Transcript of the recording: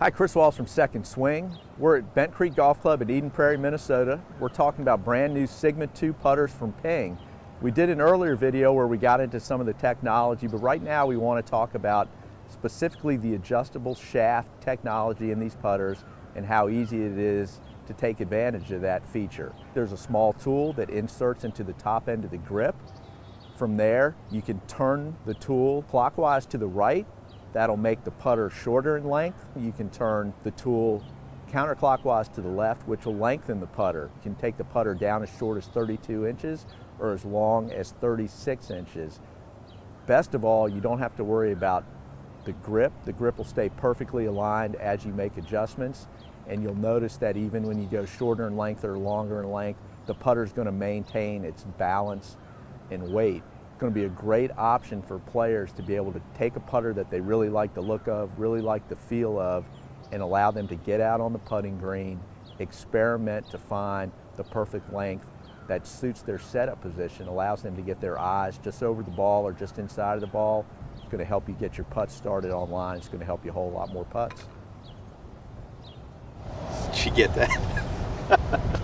Hi, Chris Wallace from Second Swing. We're at Bent Creek Golf Club at Eden Prairie, Minnesota. We're talking about brand new Sigma 2 putters from Ping. We did an earlier video where we got into some of the technology, but right now we want to talk about specifically the adjustable shaft technology in these putters and how easy it is to take advantage of that feature. There's a small tool that inserts into the top end of the grip. From there, you can turn the tool clockwise to the right That'll make the putter shorter in length. You can turn the tool counterclockwise to the left, which will lengthen the putter. You can take the putter down as short as 32 inches or as long as 36 inches. Best of all, you don't have to worry about the grip. The grip will stay perfectly aligned as you make adjustments. And you'll notice that even when you go shorter in length or longer in length, the putter is going to maintain its balance and weight going to be a great option for players to be able to take a putter that they really like the look of, really like the feel of, and allow them to get out on the putting green, experiment to find the perfect length that suits their setup position, allows them to get their eyes just over the ball or just inside of the ball. It's going to help you get your putts started online. It's going to help you a lot more putts. Did you get that?